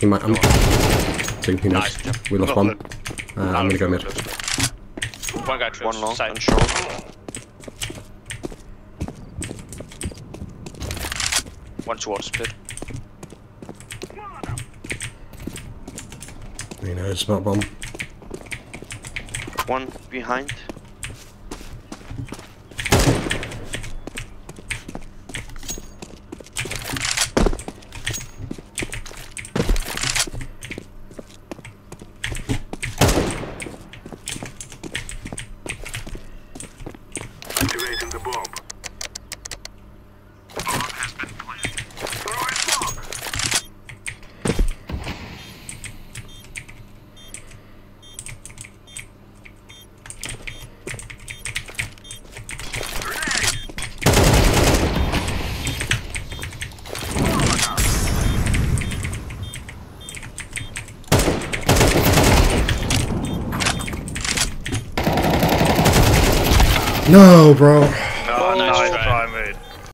He might. I'm, so who knows? Nice. We lost one. Uh, I'm gonna go mid. One guy trips One long side. and short. One towards pit. Who knows about bomb? One behind. Activating the. Bomb No, bro.